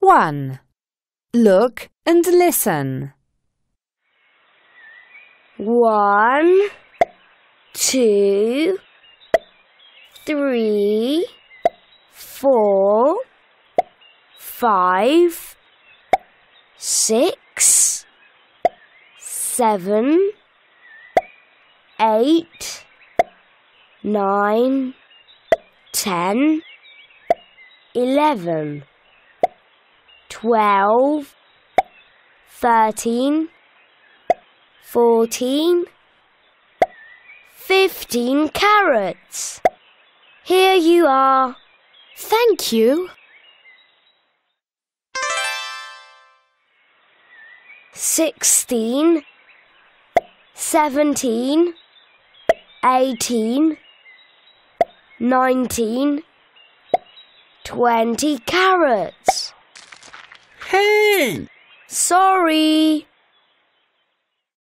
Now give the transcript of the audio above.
1. Look and listen. One, two, three, four, five, six, seven, eight, nine, ten, eleven, twelve, thirteen, fourteen, fifteen carrots. Here you are. Thank you. Sixteen, seventeen, eighteen, nineteen, twenty carrots. Hey! Sorry.